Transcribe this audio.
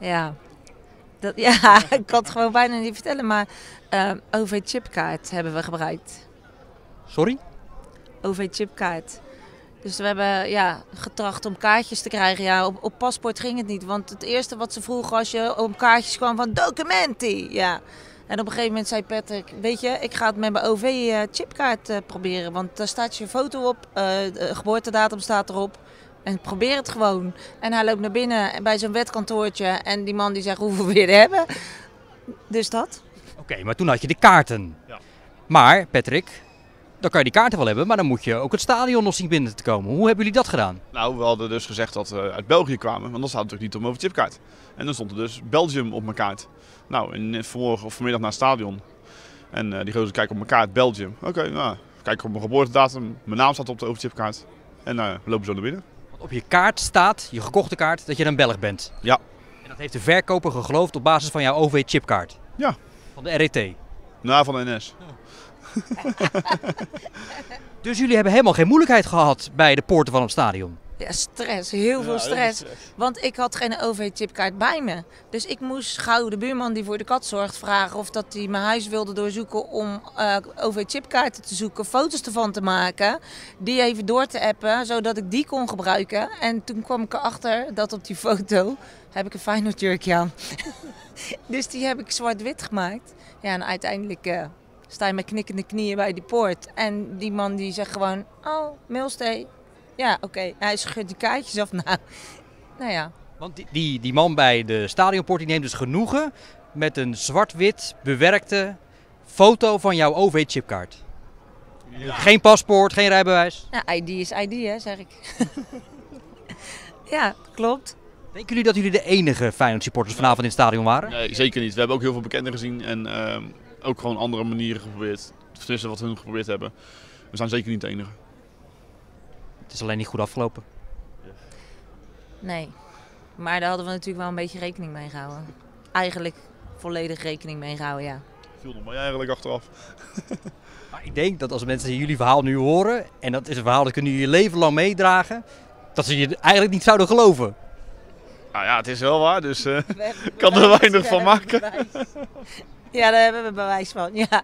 Ja, dat, ja ik kan het gewoon bijna niet vertellen, maar eh, OV-chipkaart hebben we gebruikt. Sorry? OV-chipkaart. Dus we hebben ja, getracht om kaartjes te krijgen. Ja, op, op paspoort ging het niet. Want het eerste wat ze vroegen als je om kaartjes kwam van documenti. Ja. En op een gegeven moment zei Patrick, weet je, ik ga het met mijn OV-chipkaart eh, proberen. Want daar staat je foto op, eh, de geboortedatum staat erop. En probeer het gewoon. En hij loopt naar binnen bij zo'n wetkantoortje. En die man die zegt, hoeveel wil je er hebben? Dus dat. Oké, maar toen had je de kaarten. Ja. Maar, Patrick, dan kan je die kaarten wel hebben, maar dan moet je ook het stadion nog zien binnen te komen. Hoe hebben jullie dat gedaan? Nou, we hadden dus gezegd dat we uit België kwamen, want dan staat het natuurlijk niet op mijn chipkaart. En dan stond er dus Belgium op mijn kaart. Nou, en net vanmorgen of vanmiddag naar het stadion. En eh, die gozer kijkt op mijn kaart, Belgium. Oké, nou, kijk op mijn geboortedatum, mijn naam staat op de overchipkaart. En eh, we lopen zo naar binnen. Op je kaart staat, je gekochte kaart, dat je een Belg bent. Ja. En dat heeft de verkoper geloofd op basis van jouw OV-chipkaart. Ja. Van de RET. Nou, van de NS. Dus jullie hebben helemaal geen moeilijkheid gehad bij de poorten van het stadion. Ja, stress. Heel veel stress. Want ik had geen OV-chipkaart bij me. Dus ik moest gauw de buurman die voor de kat zorgt vragen of dat hij mijn huis wilde doorzoeken om eh, OV-chipkaarten te zoeken, foto's ervan te maken, die even door te appen, zodat ik die kon gebruiken. En toen kwam ik erachter dat op die foto heb ik een Feyenoord jurkje aan. dus die heb ik zwart-wit gemaakt. Ja, en uiteindelijk eh, sta je met knikkende knieën bij die poort. En die man die zegt gewoon, oh, mailstay. Ja, oké. Hij schudt die kaartjes af. Nou, nou ja. Want die, die, die man bij de stadionpoort die neemt dus genoegen met een zwart-wit bewerkte foto van jouw OV-chipkaart. Geen paspoort, geen rijbewijs. Nou, ID is ID, hè, zeg ik. ja, klopt. Denken jullie dat jullie de enige Feyenoord supporters vanavond in het stadion waren? Nee, zeker niet. We hebben ook heel veel bekenden gezien en ehm, ook gewoon andere manieren geprobeerd. Tenminste, wat hun geprobeerd hebben. We zijn zeker niet de enige. Het is alleen niet goed afgelopen. Nee. Maar daar hadden we natuurlijk wel een beetje rekening mee gehouden. Eigenlijk volledig rekening mee gehouden, ja. Viel nog maar eigenlijk achteraf. Maar ik denk dat als mensen jullie verhaal nu horen, en dat is een verhaal dat kunnen jullie je leven lang meedragen, dat ze je eigenlijk niet zouden geloven. Nou ja, het is wel waar, dus eh, ik kan er weinig van maken. Ja, daar hebben we bewijs van, ja.